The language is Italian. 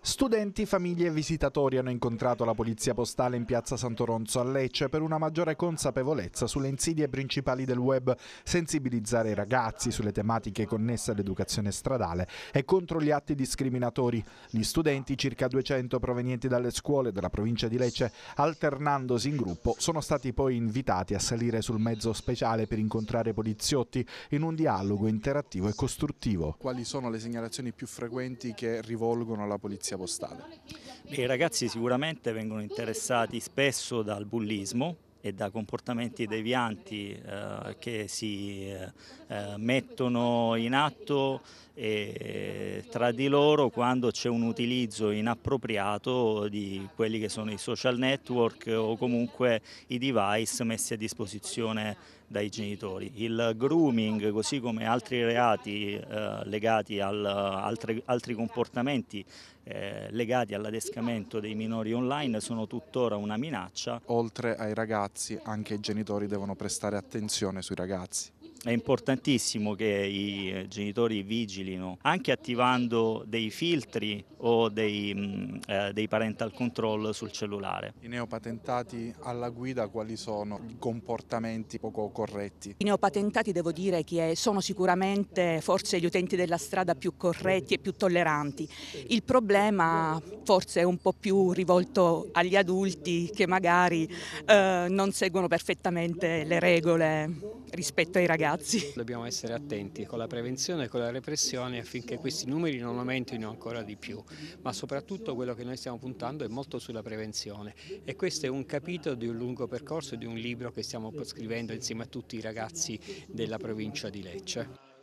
Studenti, famiglie e visitatori hanno incontrato la Polizia Postale in piazza Santoronzo a Lecce per una maggiore consapevolezza sulle insidie principali del web, sensibilizzare i ragazzi sulle tematiche connesse all'educazione stradale e contro gli atti discriminatori. Gli studenti, circa 200 provenienti dalle scuole della provincia di Lecce, alternandosi in gruppo, sono stati poi invitati a salire sul mezzo speciale per incontrare poliziotti in un dialogo interattivo e costruttivo. Quali sono le segnalazioni più frequenti che rivolgono alla Polizia Postale? I ragazzi sicuramente vengono interessati spesso dal bullismo e da comportamenti devianti eh, che si eh, mettono in atto eh, tra di loro quando c'è un utilizzo inappropriato di quelli che sono i social network o comunque i device messi a disposizione dai genitori. Il grooming, così come altri reati eh, legati a altri, altri, comportamenti eh, legati all'adescamento dei minori online sono tuttora una minaccia. Oltre ai ragazzi anche i genitori devono prestare attenzione sui ragazzi. È importantissimo che i eh, genitori vigilino anche attivando dei filtri o dei, mm, eh, dei, parental control sul cellulare. I neopatentati alla guida quali sono i comportamenti poco corretti? I neopatentati devo dire che sono sicuramente forse gli utenti della strada più corretti e più tolleranti. Il problema forse è un po' più rivolto agli adulti che magari eh, non seguono perfettamente le regole rispetto ai ragazzi. Dobbiamo essere attenti con la prevenzione e con la repressione affinché questi numeri non aumentino ancora di più, ma soprattutto quello che noi stiamo puntando è molto sulla prevenzione. E questo è un capitolo di un lungo percorso di un libro che stiamo scrivendo insieme a tutti i ragazzi della provincia di Lecce.